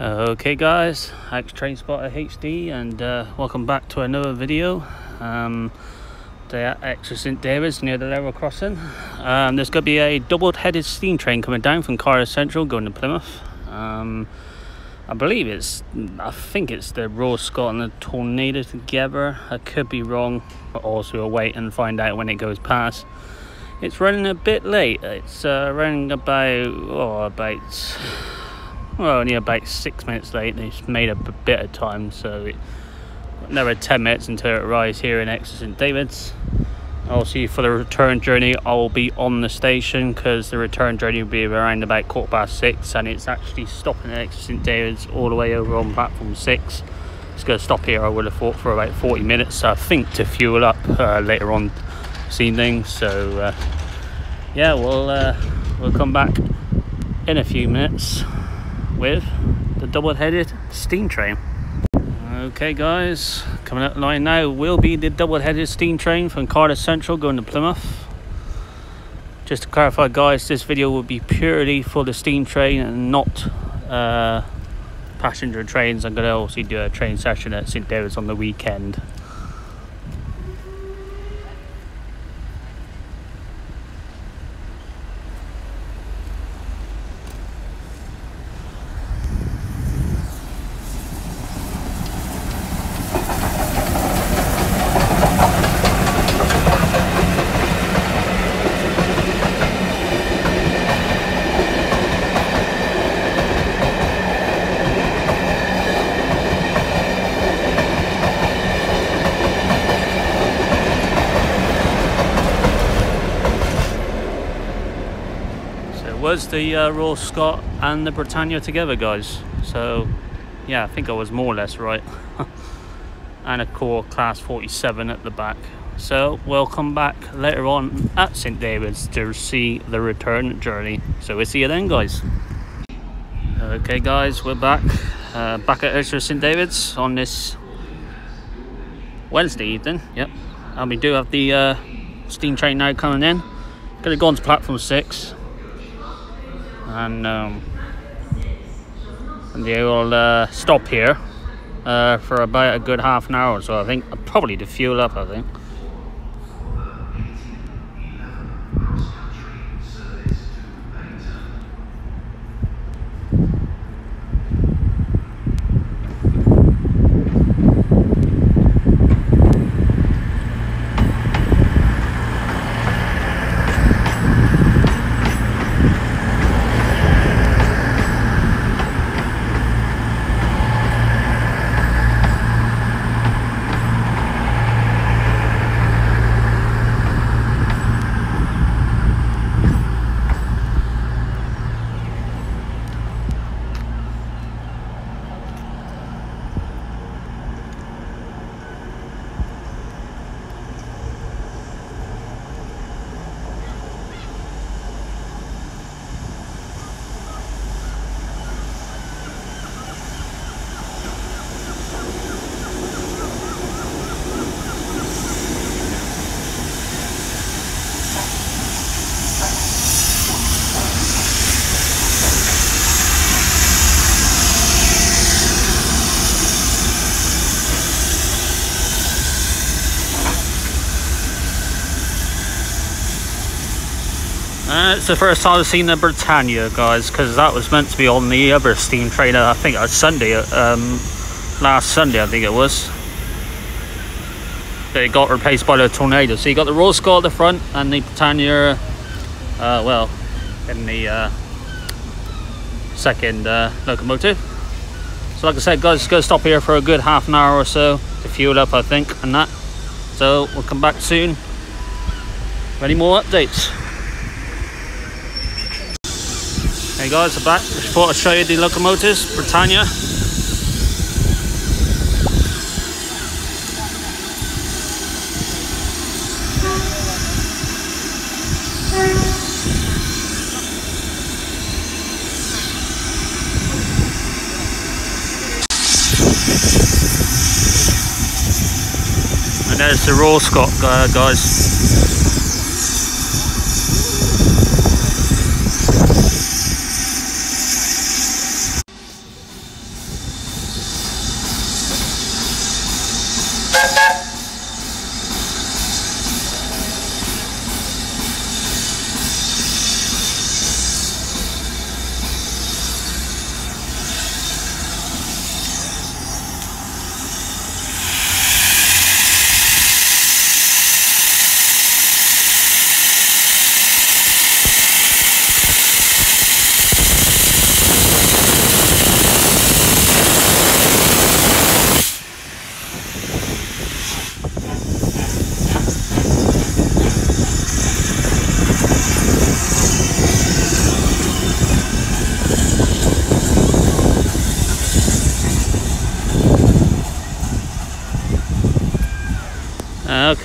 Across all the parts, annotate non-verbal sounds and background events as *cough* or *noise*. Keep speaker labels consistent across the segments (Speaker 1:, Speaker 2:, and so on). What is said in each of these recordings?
Speaker 1: Okay guys, Alex Train Spotter HD and uh, welcome back to another video. Um, they are Exeter St David's near the level crossing. Um, there's going to be a double-headed steam train coming down from Cardiff Central going to Plymouth. Um, I believe it's, I think it's the Royal Scot and the Tornado together. I could be wrong, but also we'll wait and find out when it goes past. It's running a bit late. It's uh, running about, oh, about, well, only about six minutes late. It's made up a bit of time, so it, another 10 minutes until it arrives here in Exeter St David's. Obviously, for the return journey, I will be on the station because the return journey will be around about quarter past six, and it's actually stopping at Exeter St David's all the way over on platform six. It's going to stop here, I would have thought, for about 40 minutes, I think, to fuel up uh, later on this evening. So, uh, yeah, we'll, uh, we'll come back in a few minutes with the double-headed steam train. Okay guys, coming up line now will be the double-headed steam train from Cardiff Central going to Plymouth. Just to clarify guys, this video will be purely for the steam train and not uh, passenger trains. I'm going to also do a train session at St David's on the weekend. Was the uh, Royal Scot and the Britannia together, guys. So, yeah, I think I was more or less right. *laughs* and a core class 47 at the back. So, we'll come back later on at St David's to see the return journey. So, we'll see you then, guys. Okay, guys, we're back. Uh, back at Exeter St David's on this Wednesday evening. Yep. And we do have the uh, steam train now coming in. Gonna go on to platform 6 and, um, they will uh, stop here uh, for about a good half an hour so. I think probably to fuel up I think Uh, it's the first time I've seen the Britannia, guys, because that was meant to be on the other steam train. I think it was Sunday, um, last Sunday, I think it was. It got replaced by the Tornado. So you got the Royal Scot at the front and the Britannia, uh, well, in the uh, second uh, locomotive. So like I said, guys, going to stop here for a good half an hour or so to fuel up, I think, and that. So we'll come back soon. Any more updates? Hey guys, I'm back. Just thought I'd show you the locomotives, Britannia. And there's the Royal Scot, uh, guys.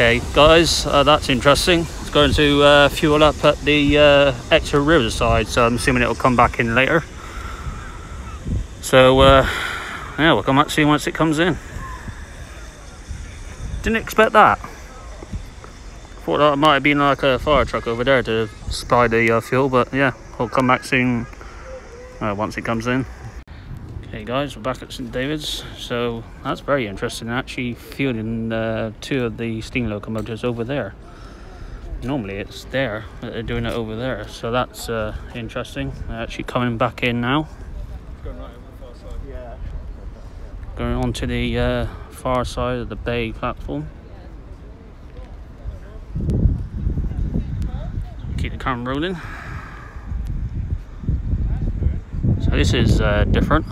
Speaker 1: Okay, guys, uh, that's interesting. It's going to uh, fuel up at the uh, Exeter riverside, so I'm assuming it'll come back in later. So, uh, yeah, we'll come back soon once it comes in. Didn't expect that. Thought that might have been like a fire truck over there to supply the uh, fuel, but yeah, we'll come back soon uh, once it comes in. Okay guys, we're back at St David's. So that's very interesting, actually fueling uh, two of the steam locomotives over there. Normally it's there, but they're doing it over there. So that's uh, interesting. They're actually coming back in now.
Speaker 2: Going right over the far side.
Speaker 3: Yeah.
Speaker 1: Going on to the uh, far side of the bay platform. Keep the camera rolling. So this is uh, different.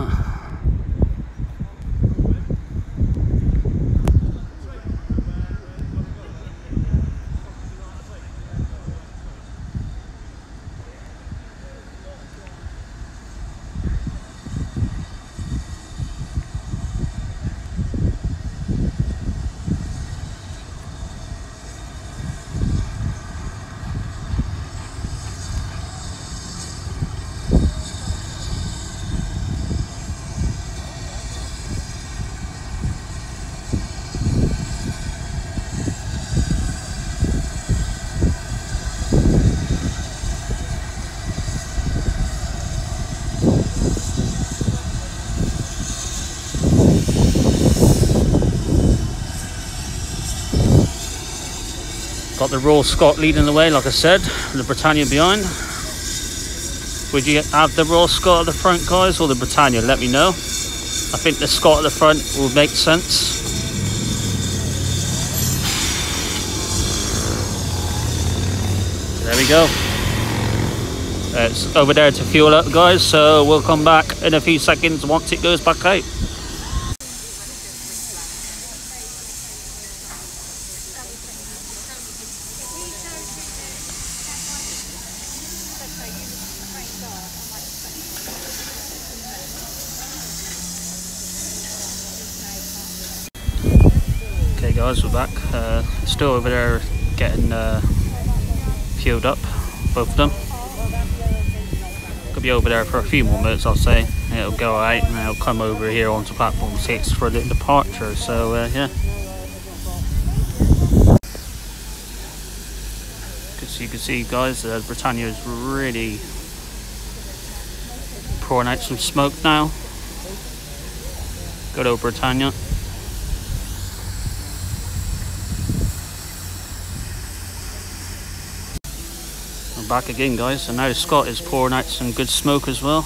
Speaker 1: Got the Royal Scot leading the way, like I said, the Britannia behind. Would you have the Royal Scot at the front, guys, or the Britannia? Let me know. I think the Scot at the front will make sense. There we go. It's over there to fuel up, guys, so we'll come back in a few seconds once it goes back out. Okay guys, we're back. Uh, still over there getting uh, fueled up, both of them. Could be over there for a few more minutes I'll say. It'll go out and it'll come over here onto platform 6 for the departure, so uh, yeah. As you can see guys, uh, Britannia is really pouring out some smoke now. Good old Britannia. Back again guys, so now Scot is pouring out some good smoke as well.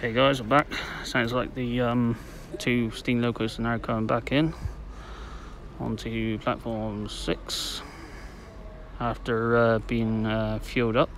Speaker 1: Okay guys, we're back. Sounds like the um, two steam locos are now coming back in onto platform 6 after uh, being uh, fueled up.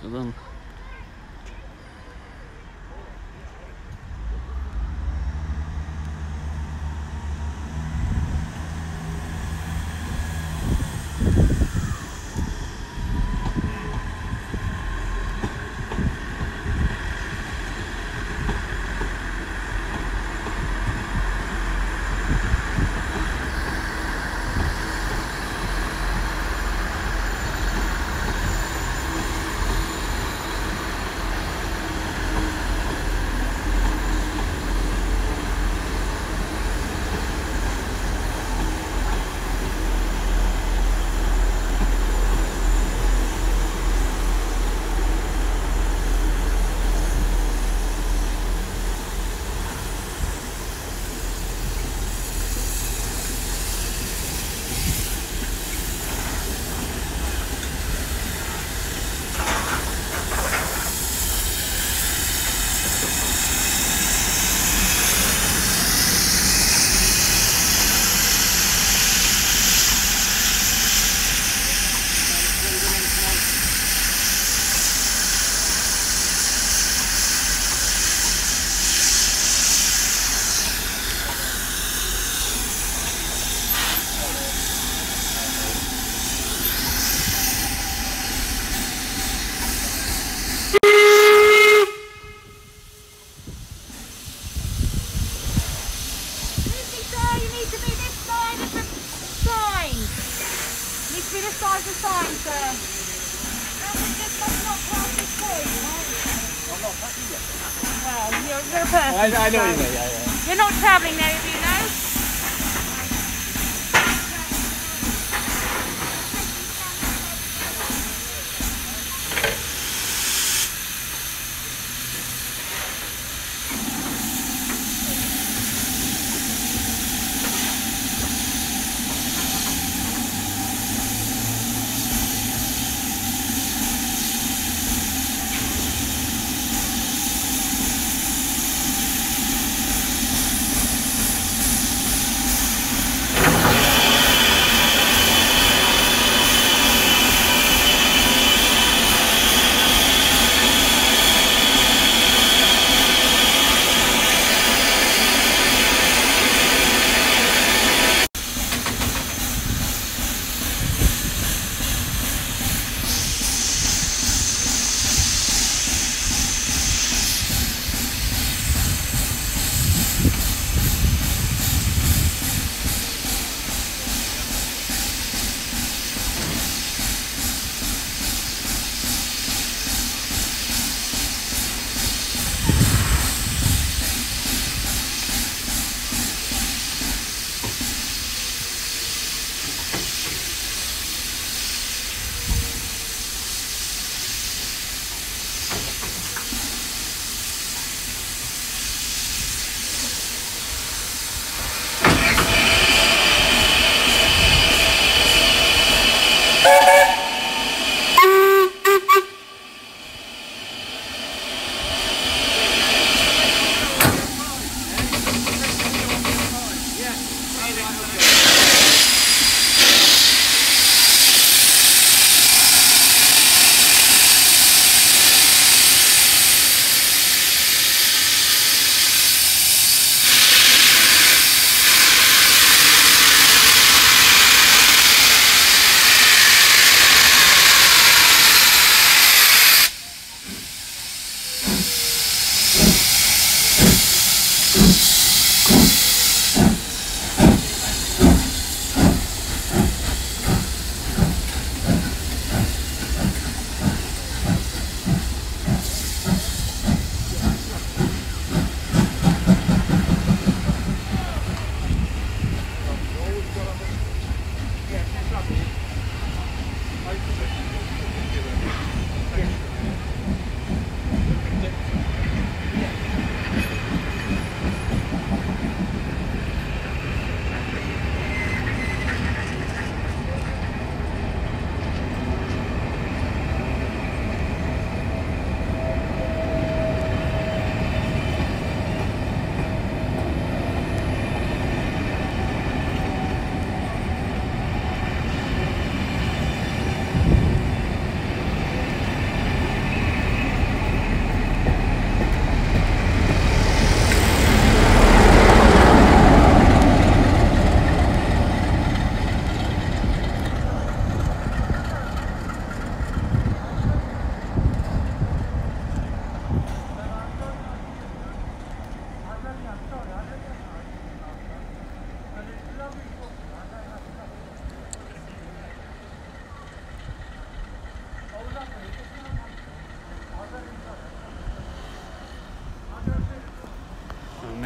Speaker 3: Bis dann. I, uh,
Speaker 2: I know you mean, yeah, yeah.
Speaker 3: You're not traveling there.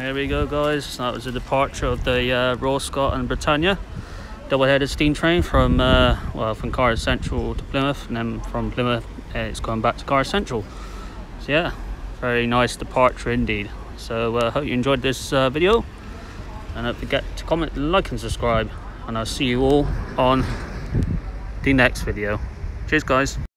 Speaker 1: There we go, guys. That was the departure of the uh, Royal Scot and Britannia double-headed steam train from uh, well from Cardiff Central to Plymouth, and then from Plymouth uh, it's going back to Cardiff Central. So yeah, very nice departure indeed. So uh, hope you enjoyed this uh, video, and don't forget to comment, like, and subscribe. And I'll see you all on the next video. Cheers, guys.